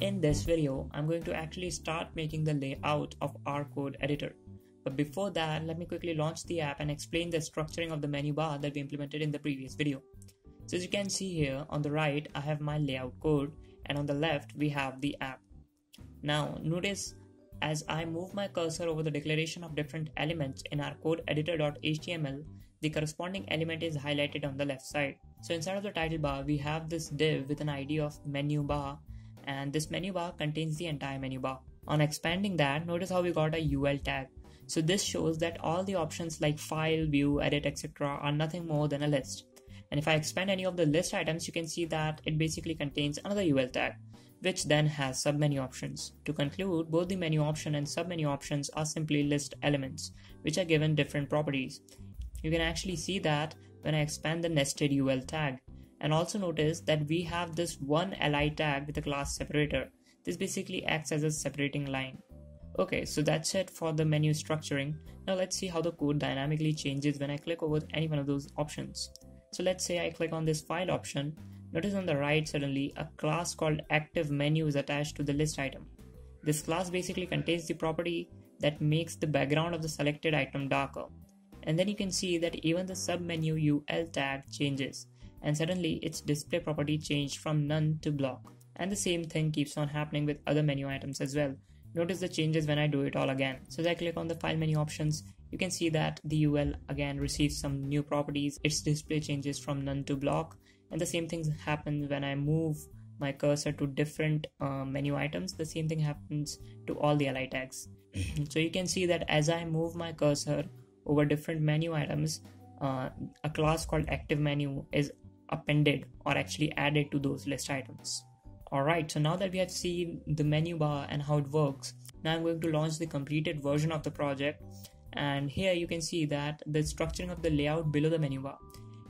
In this video, I'm going to actually start making the layout of our code editor. But before that, let me quickly launch the app and explain the structuring of the menu bar that we implemented in the previous video. So as you can see here, on the right, I have my layout code and on the left, we have the app. Now, notice as I move my cursor over the declaration of different elements in our code editor.html, the corresponding element is highlighted on the left side. So inside of the title bar, we have this div with an ID of menu bar and this menu bar contains the entire menu bar. On expanding that, notice how we got a UL tag. So this shows that all the options like file, view, edit, etc. are nothing more than a list. And if I expand any of the list items, you can see that it basically contains another UL tag, which then has submenu options. To conclude, both the menu option and submenu options are simply list elements, which are given different properties. You can actually see that when I expand the nested UL tag. And also notice that we have this one li tag with a class separator. This basically acts as a separating line. Okay, so that's it for the menu structuring. Now let's see how the code dynamically changes when I click over any one of those options. So let's say I click on this file option. Notice on the right suddenly a class called active menu is attached to the list item. This class basically contains the property that makes the background of the selected item darker. And then you can see that even the submenu UL tag changes and suddenly its display property changed from none to block. And the same thing keeps on happening with other menu items as well. Notice the changes when I do it all again. So as I click on the file menu options, you can see that the UL again receives some new properties. Its display changes from none to block. And the same thing happens when I move my cursor to different uh, menu items. The same thing happens to all the li tags. so you can see that as I move my cursor over different menu items, uh, a class called active menu is appended or actually added to those list items. Alright, so now that we have seen the menu bar and how it works, now I'm going to launch the completed version of the project and here you can see that the structuring of the layout below the menu bar.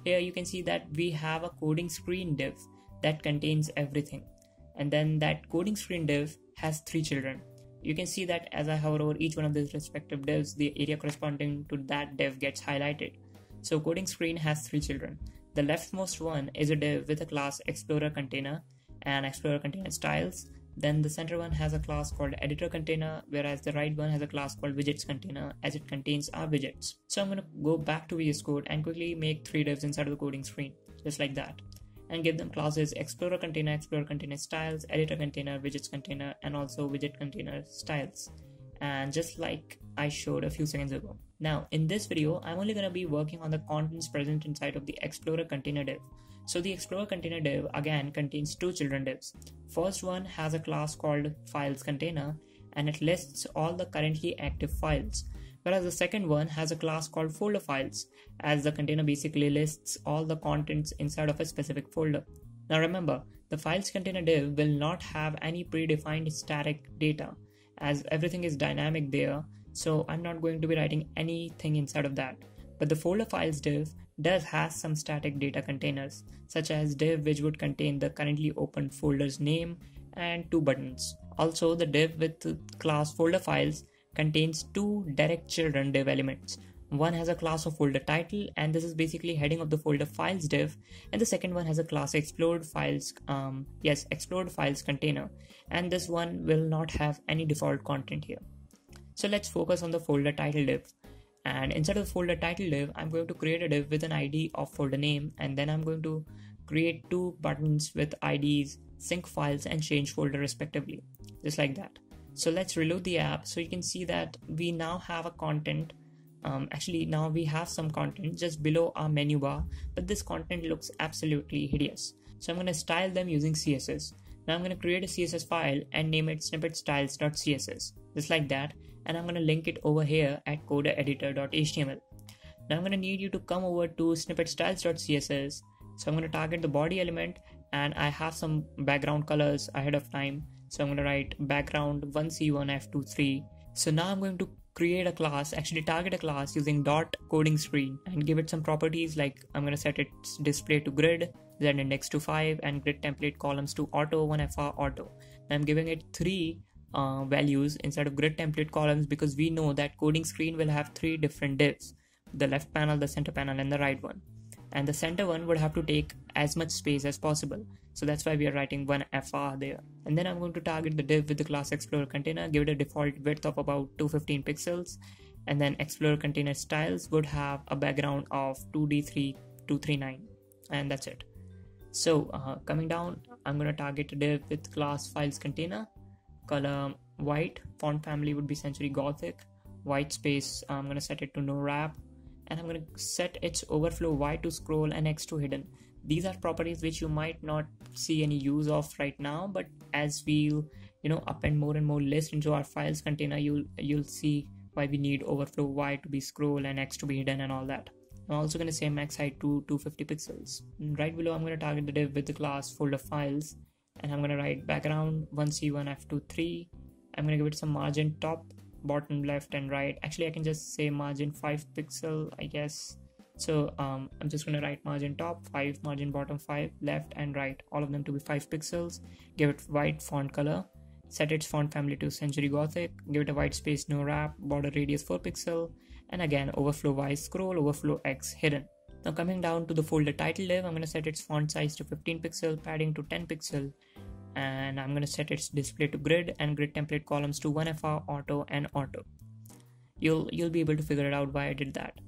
Here you can see that we have a coding screen div that contains everything and then that coding screen div has three children. You can see that as I hover over each one of these respective divs, the area corresponding to that div gets highlighted. So coding screen has three children. The leftmost one is a div with a class Explorer container and Explorer container styles. Then the center one has a class called editor container, whereas the right one has a class called widgets container as it contains our widgets. So I'm going to go back to VS Code and quickly make three divs inside of the coding screen, just like that. And give them classes Explorer container, Explorer container styles, editor container, widgets container, and also widget container styles. And just like I showed a few seconds ago. Now, in this video, I'm only going to be working on the contents present inside of the Explorer container div. So the Explorer container div again contains two children divs. First one has a class called files container and it lists all the currently active files. Whereas the second one has a class called folder files as the container basically lists all the contents inside of a specific folder. Now remember, the files container div will not have any predefined static data as everything is dynamic there so I'm not going to be writing anything inside of that. But the folder files div does has some static data containers, such as div which would contain the currently opened folder's name and two buttons. Also, the div with class folder files contains two direct children div elements. One has a class of folder title, and this is basically heading of the folder files div, and the second one has a class explored files, um, yes, explored files container, and this one will not have any default content here. So let's focus on the folder title div. And inside of the folder title div, I'm going to create a div with an ID of folder name, and then I'm going to create two buttons with IDs, sync files, and change folder respectively, just like that. So let's reload the app so you can see that we now have a content. Um, actually, now we have some content just below our menu bar, but this content looks absolutely hideous. So I'm going to style them using CSS. Now I'm going to create a CSS file and name it snippetstyles.css, just like that and I'm going to link it over here at codeeditor.html. Now I'm going to need you to come over to snippetstyles.css. So I'm going to target the body element and I have some background colors ahead of time. So I'm going to write background 1c1f23. So now I'm going to create a class, actually target a class using dot coding screen and give it some properties like I'm going to set its display to grid, then index to 5 and grid template columns to auto 1fr auto. I'm giving it three uh, values instead of grid template columns because we know that coding screen will have three different divs the left panel the center panel and the right one and the center one would have to take as much space as possible. So that's why we are writing one fr there. And then i'm going to target the div with the class explorer container give it a default width of about 215 pixels. And then explorer container styles would have a background of 2d3239 and that's it. So uh, coming down i'm going to target a div with class files container. Color white font family would be century gothic. White space i'm going to set it to no wrap and I'm going to set its overflow Y to scroll and X to hidden. These are properties which you might not see any use of right now, but as we you know append more and more lists into our files container, you'll you'll see why we need overflow Y to be scroll and X to be hidden and all that. I'm also going to say max height to 250 pixels. Mm, right below, I'm going to target the div with the class folder files, and I'm going to write background 1c1 f23. I'm going to give it some margin top bottom left and right. Actually i can just say margin 5 pixel i guess. So um, i'm just going to write margin top 5 margin bottom 5 left and right. All of them to be 5 pixels. Give it white font color. Set its font family to century gothic. Give it a white space no wrap. Border radius 4 pixel. And again overflow y scroll overflow x hidden. Now coming down to the folder title div i'm going to set its font size to 15 pixel padding to 10 pixel and I'm going to set its display to grid and grid template columns to 1FR auto and auto. You'll you'll be able to figure it out why I did that.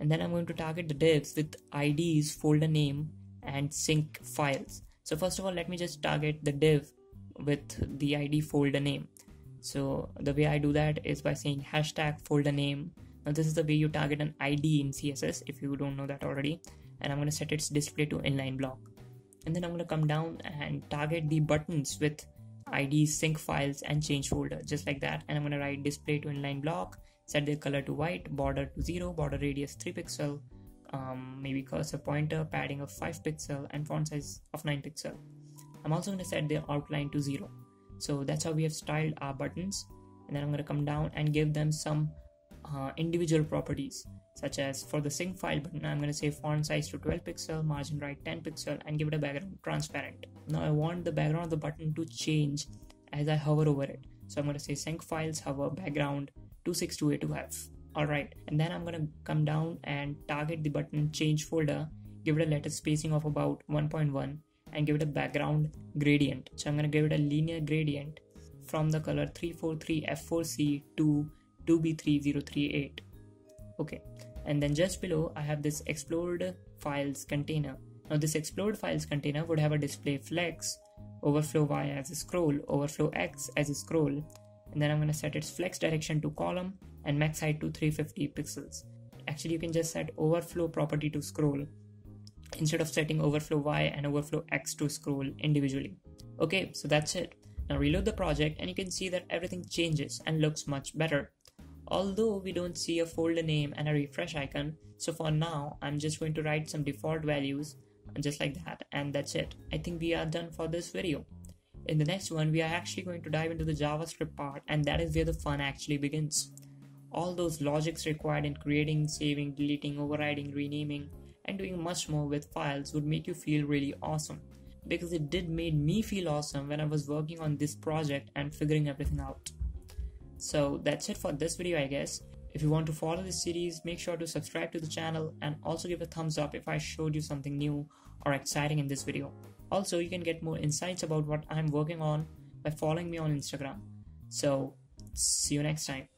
And then I'm going to target the divs with IDs, folder name, and sync files. So first of all, let me just target the div with the ID folder name. So the way I do that is by saying hashtag folder name. Now this is the way you target an ID in CSS if you don't know that already. And I'm going to set its display to inline block and then I'm going to come down and target the buttons with ID sync files and change folder just like that. And I'm going to write display to inline block set the color to white border to 0 border radius 3 pixel um, maybe cursor pointer padding of 5 pixel and font size of 9 pixel. I'm also going to set the outline to 0 so that's how we have styled our buttons. And then I'm going to come down and give them some uh, individual properties such as for the sync file button I'm going to say font size to 12 pixel margin right 10 pixel and give it a background transparent. Now I want the background of the button to change as I hover over it. So I'm going to say sync files hover background 262A2F alright and then I'm going to come down and target the button change folder give it a letter spacing of about 1.1 and give it a background gradient. So I'm going to give it a linear gradient from the color 343F4C to 2B3038 okay and then just below I have this explored files container. Now this explored files container would have a display flex, overflow y as a scroll, overflow x as a scroll, and then I'm going to set its flex direction to column and max height to 350 pixels. Actually, you can just set overflow property to scroll instead of setting overflow y and overflow x to scroll individually. Okay, so that's it. Now reload the project and you can see that everything changes and looks much better although we don't see a folder name and a refresh icon so for now i'm just going to write some default values just like that and that's it. I think we are done for this video. In the next one we are actually going to dive into the javascript part and that is where the fun actually begins. All those logics required in creating saving deleting overriding renaming and doing much more with files would make you feel really awesome. Because it did made me feel awesome when i was working on this project and figuring everything out so that's it for this video I guess. If you want to follow this series, make sure to subscribe to the channel and also give a thumbs up if I showed you something new or exciting in this video. Also, you can get more insights about what I'm working on by following me on Instagram. So, see you next time.